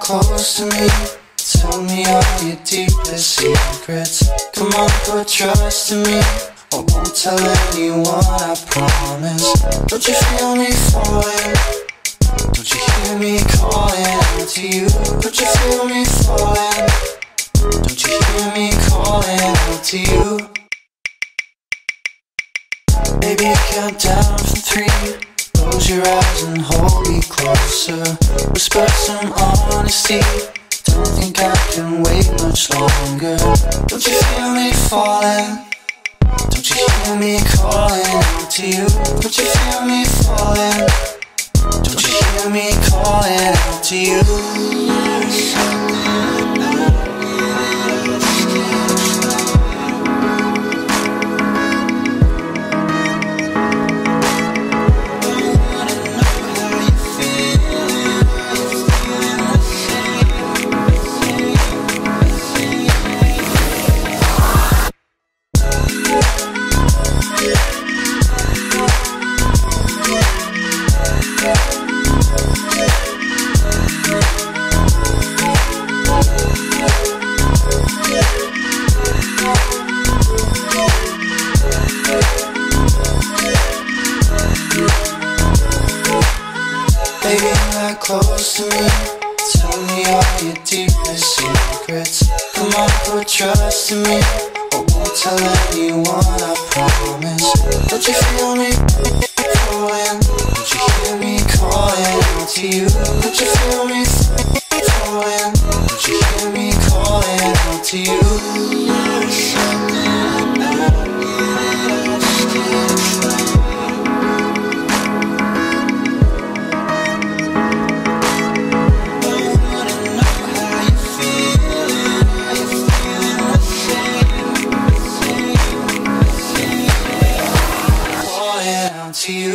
close to me. Tell me all your deepest secrets. Come on, put trust in me. I won't tell anyone, I promise. Don't you feel me falling? Don't you hear me calling out to you? Don't you feel me falling? Don't you hear me calling out to you? Baby, I count down from three. Close your eyes and hold me closer. Whisper some honesty. Don't think I can wait much longer. Don't you feel me falling? Don't you hear me calling out to you? Don't you feel Baby, not close to me. Tell me all your deepest secrets. Come on, put trust in me. I won't tell anyone, I promise. Don't you feel me falling? Don't you hear me calling out to you? Don't you feel me falling? Don't you hear me calling out to you? To you.